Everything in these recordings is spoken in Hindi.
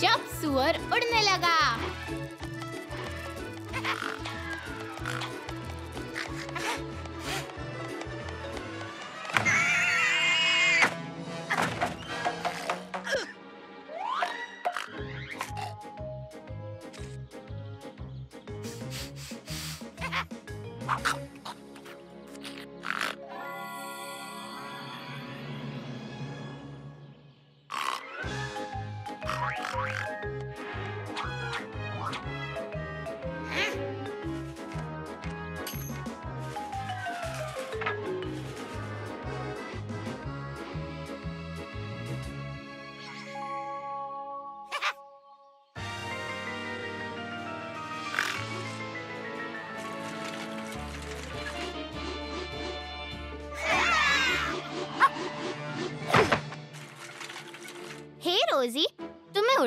जब सुअर उड़ने लगा। हे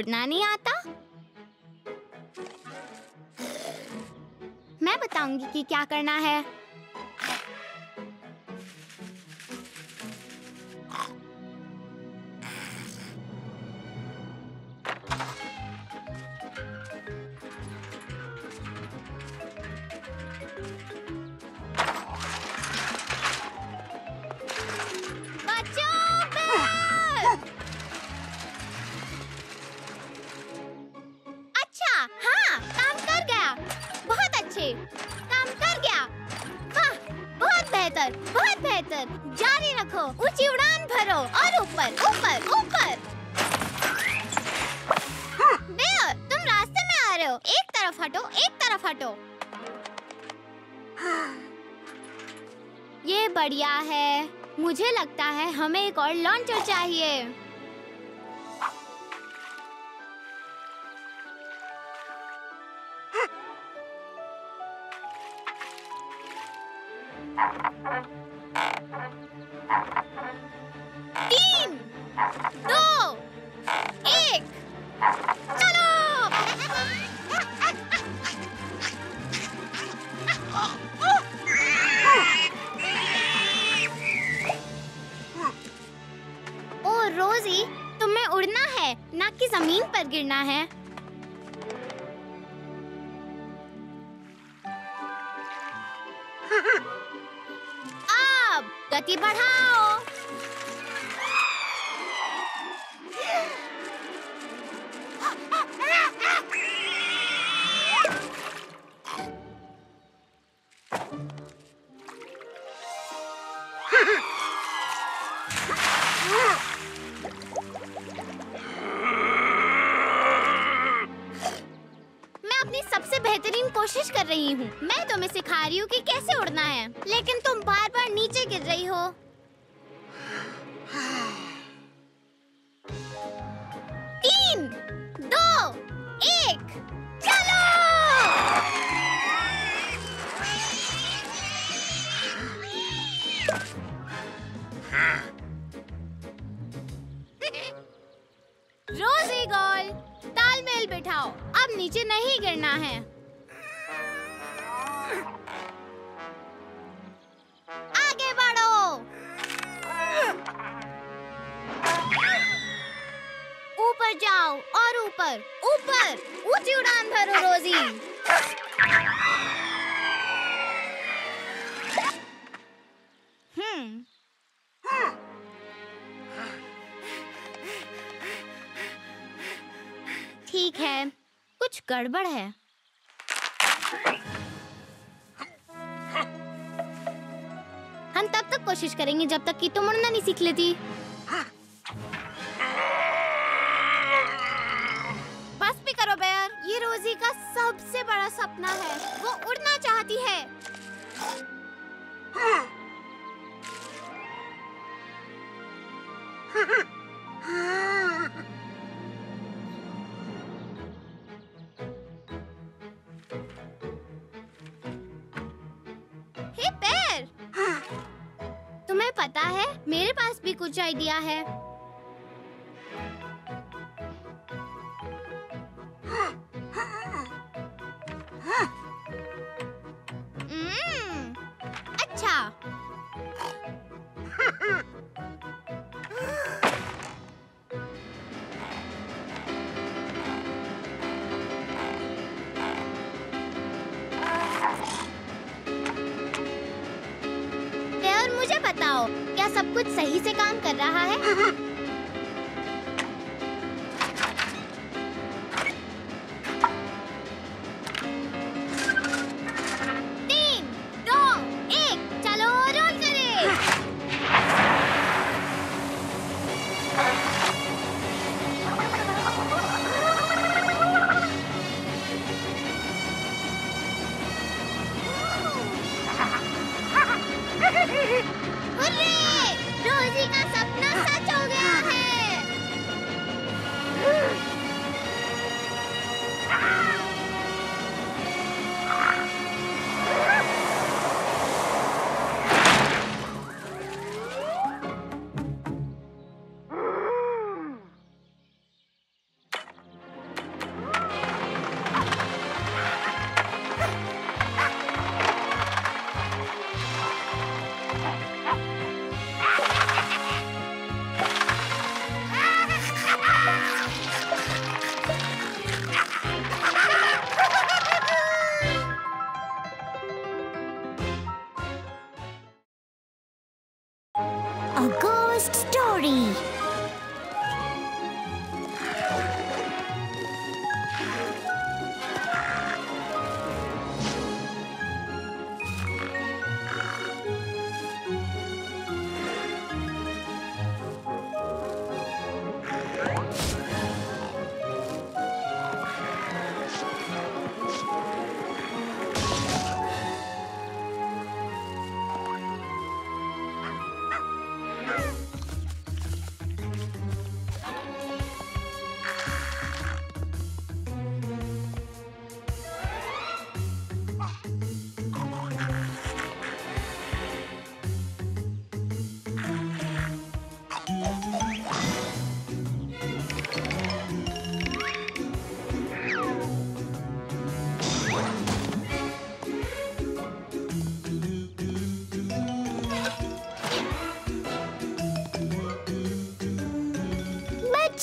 उड़ना नहीं आता? मैं बताऊँगी कि क्या करना है। काम कर गया। वाह बहुत बेहतर बहुत बेहतर। जारी रखो ऊँची उड़ान भरो और ऊपर ऊपर ऊपर। बेयर तुम रास्ते में आ रहे हो। एक तरफ़ हटो एक तरफ़ हटो। ये बढ़िया है। मुझे लगता है हमें एक और लॉन्चर चाहिए। तीन, दो, एक। चलो। ओ रोजी, तुम्हें उड़ना है, ना कि ज़मीन पर गिरना है। तुम्हें सिखा रही हूँ कि कैसे उड़ना है। लेकिन तुम बार बार नीचे गिर रही हो। ऊपर ऊपर ऊँची उड़ान भरो रोजी। हम्म। ठीक है, कुछ गड़बड़ है। हम तब तक कोशिश करेंगे जब तक कि तुम उड़ना नहीं सीख लेती। रोजी का सबसे बड़ा सपना है। वो उड़ना चाहती है। हे पैर! तुम्हें पता है, मेरे पास भी कुछ आइडिया है। अच्छा। और मुझे बताओ क्या सब कुछ सही से काम कर रहा है?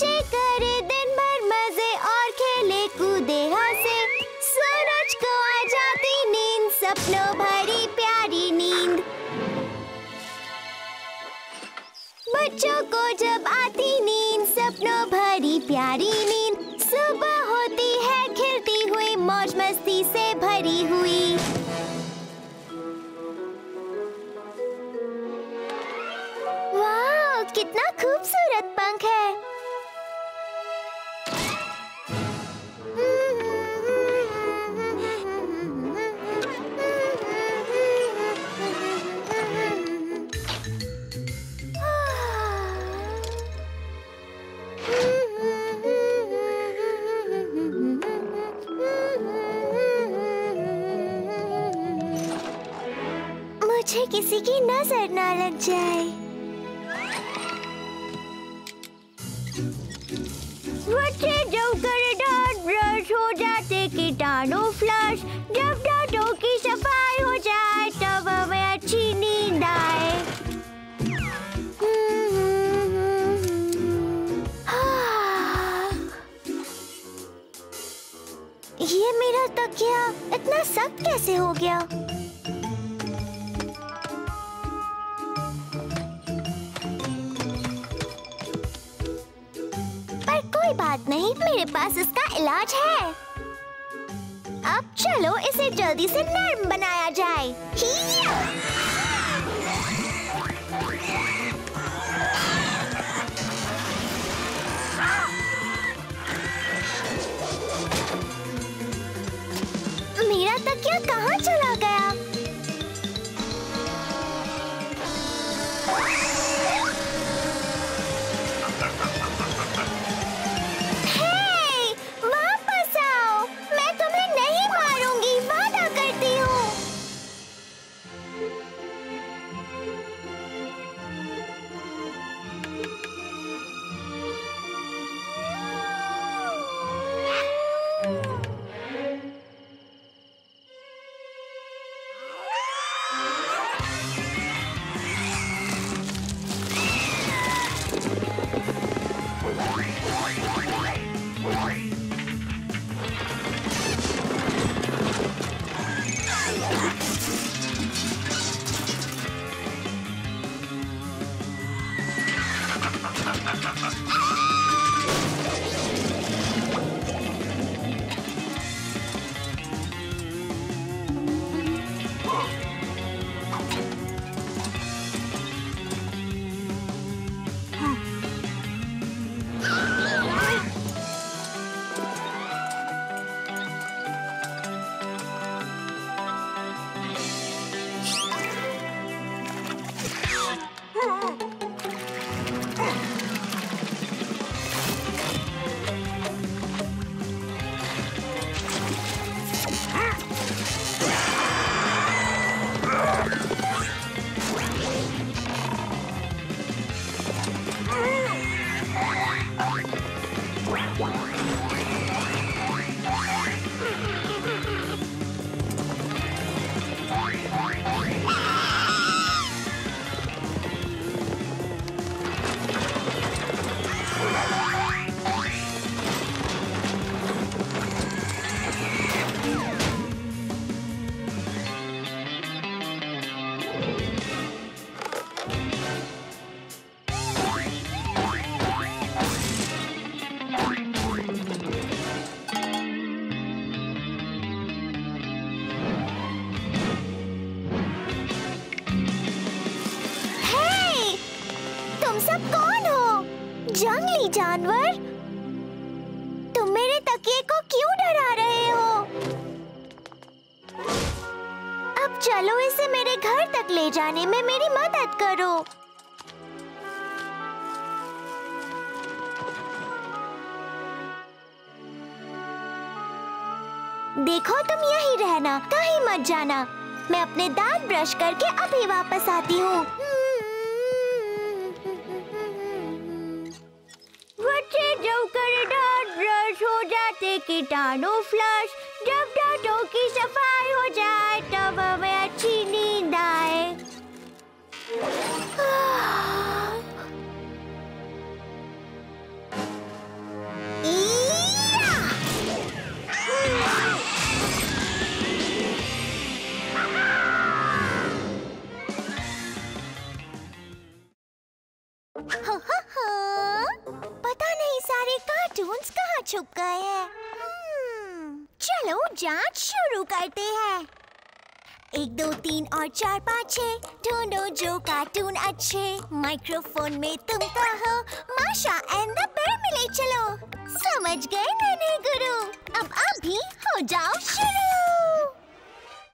बच्चे किसी की नज़र ना लग जाए। बच्चे दांत ब्रश हो जाते कीटाणु फ्लश जब दांतों की सफ़ाई हो जाए, तब हमें अच्छी नींद आए। ये मेरा तकिया इतना सख्त कैसे हो गया? बात नहीं, मेरे पास इसका इलाज है। अब चलो इसे जल्दी से नर्म बनाया जाए। मेरा तकिया कहाँ चला गया? Oh! मेरे घर तक ले जाने में मेरी मदद करो। देखो तुम यही रहना, कहीं मत जाना। मैं अपने दांत ब्रश करके अभी वापस आती हूँ। कीटाणु फ्लश जब दांतों की सफ़ाई हो जाए तब हमें अच्छी नींद आए! हाँ, हाँ, हाँ। पता नहीं सारे कार्टून्स कहाँ छुप गए हैं? हम्म, चलो जाँच शुरू करते हैं। एक, दो, तीन और चार, पाँच छः ढूंढो जो कार्टून अच्छे। माइक्रोफोन में तुम तो कहो माशा एंड द बेयर मिले, चलो। समझ गए नन्हे गुरु। अब आप भी हो जाओ शुरू।